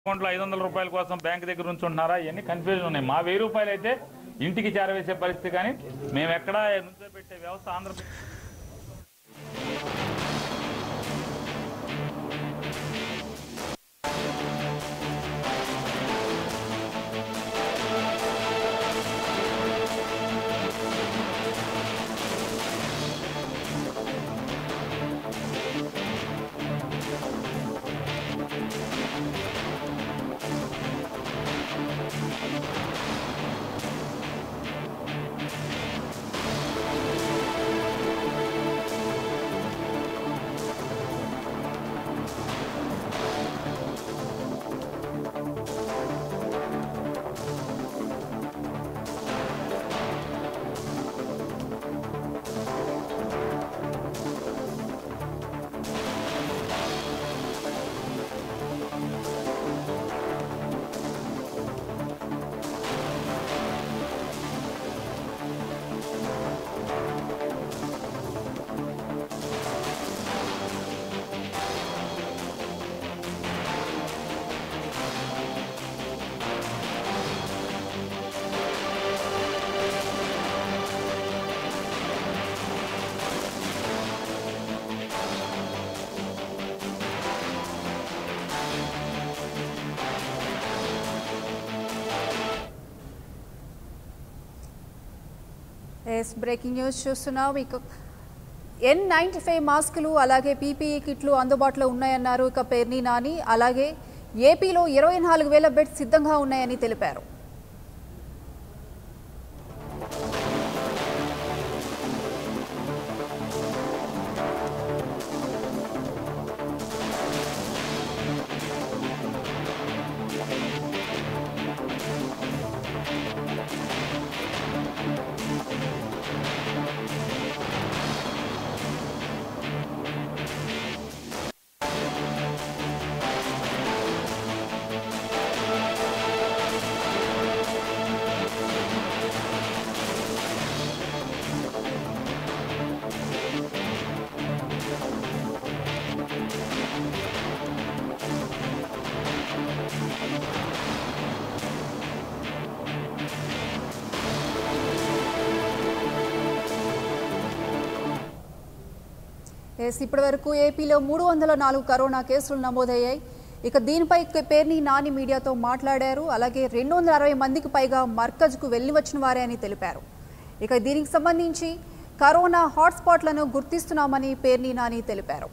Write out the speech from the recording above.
అకౌంట్లో ఐదు వందల రూపాయల కోసం బ్యాంక్ దగ్గర నుంచి ఉంటున్నారా ఇవన్నీ కన్ఫ్యూజన్ ఉన్నాయి. మా వెయ్యి రూపాయలు అయితే ఇంటికి చేరవేసే పరిస్థితి కానీ మేము ఎక్కడ నుంచో పెట్టే వ్యవస్థ ఆంధ్రప్రదేశ్ ఎస్ బ్రేకింగ్ న్యూస్ చూస్తున్నాం. ఇక ఎన్ నైంటీ ఫైవ్ మాస్కులు అలాగే పీపీఈ కిట్లు అందుబాటులో ఉన్నాయన్నారు. ఇక పేర్ని నాని అలాగే ఏపీలో ఇరవై నాలుగు వేల బెడ్స్ సిద్ధంగా ఉన్నాయని తెలిపారు. ఎస్ ఇప్పటి వరకు ఏపీలో మూడు వందల నాలుగు కరోనా కేసులు నమోదయ్యాయి. ఇక దీనిపై పేర్ని నాని మీడియాతో మాట్లాడారు. అలాగే రెండు వందల అరవై మందికి పైగా మర్కజ్కు వెళ్ళి వచ్చిన వారే అని తెలిపారు. ఇక దీనికి సంబంధించి కరోనా హాట్స్పాట్లను గుర్తిస్తున్నామని పేర్ని నాని తెలిపారు.